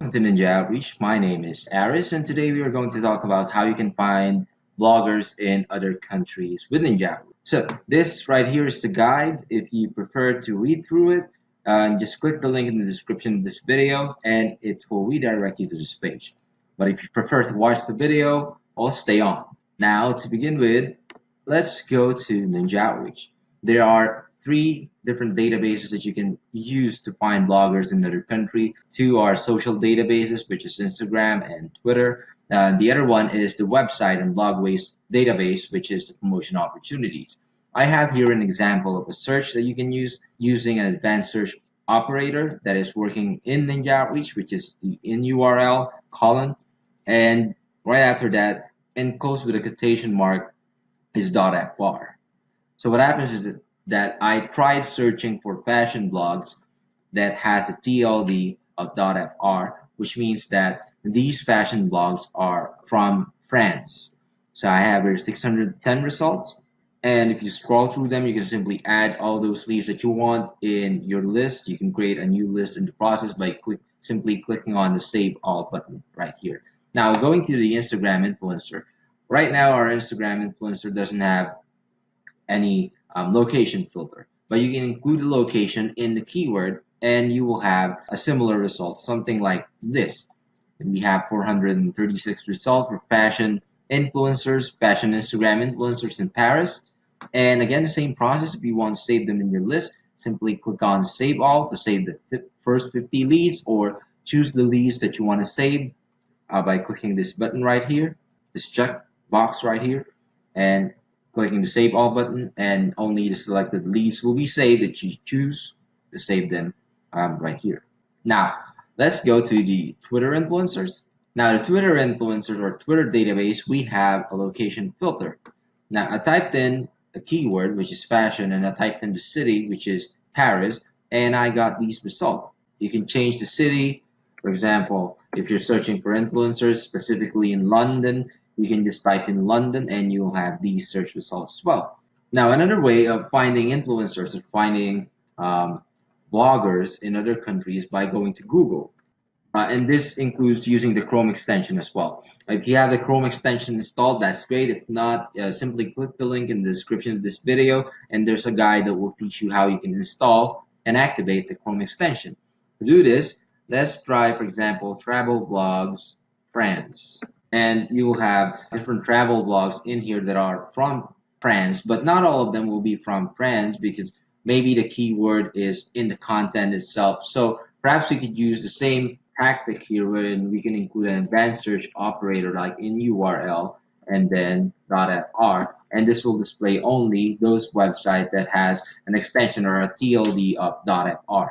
Ninja Outreach. My name is Aris, and today we are going to talk about how you can find bloggers in other countries with Ninja Outreach. So this right here is the guide. If you prefer to read through it, uh, just click the link in the description of this video, and it will redirect you to this page. But if you prefer to watch the video, I'll stay on. Now, to begin with, let's go to Ninja Outreach. There are three different databases that you can use to find bloggers in another country. Two are social databases, which is Instagram and Twitter. Uh, the other one is the website and blogways database, which is the promotion opportunities. I have here an example of a search that you can use using an advanced search operator that is working in Ninja Outreach, which is the in URL colon. And right after that, enclosed with a quotation mark is .fr. So what happens is that that I tried searching for fashion blogs that has a TLD of .fr, which means that these fashion blogs are from France. So I have here 610 results. And if you scroll through them, you can simply add all those leads that you want in your list. You can create a new list in the process by click, simply clicking on the Save All button right here. Now, going to the Instagram influencer. Right now, our Instagram influencer doesn't have any um, location filter. But you can include the location in the keyword and you will have a similar result, something like this. And we have 436 results for fashion influencers, fashion Instagram influencers in Paris. And again, the same process. If you want to save them in your list, simply click on Save All to save the first 50 leads or choose the leads that you want to save uh, by clicking this button right here, this check box right here. And clicking the Save All button, and only the selected leads will be saved that you choose to save them um, right here. Now, let's go to the Twitter influencers. Now, the Twitter influencers or Twitter database, we have a location filter. Now, I typed in a keyword, which is fashion, and I typed in the city, which is Paris, and I got these results. You can change the city. For example, if you're searching for influencers specifically in London, you can just type in London and you'll have these search results as well. Now, another way of finding influencers or finding um, bloggers in other countries by going to Google. Uh, and this includes using the Chrome extension as well. If you have the Chrome extension installed, that's great. If not, uh, simply click the link in the description of this video and there's a guide that will teach you how you can install and activate the Chrome extension. To do this, let's try, for example, Travel Blogs France and you will have different travel blogs in here that are from France, but not all of them will be from France because maybe the keyword is in the content itself. So perhaps we could use the same tactic here wherein we can include an advanced search operator like in URL and then .fr and this will display only those websites that has an extension or a TLD of .fr.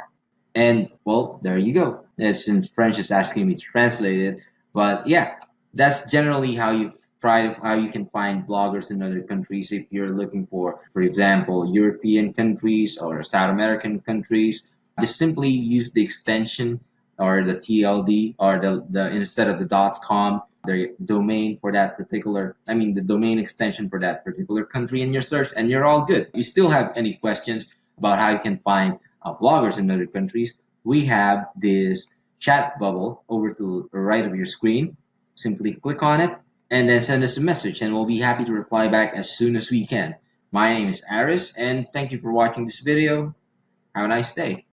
And well, there you go. Since French is asking me to translate it, but yeah, that's generally how you try how you can find bloggers in other countries if you're looking for for example european countries or south american countries. Just simply use the extension or the tld or the, the instead of the com the domain for that particular i mean the domain extension for that particular country in your search and you're all good. You still have any questions about how you can find uh, bloggers in other countries we have this chat bubble over to the right of your screen Simply click on it and then send us a message and we'll be happy to reply back as soon as we can. My name is Aris and thank you for watching this video. Have a nice day.